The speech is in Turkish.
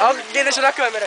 Al, gel de şuna kamera.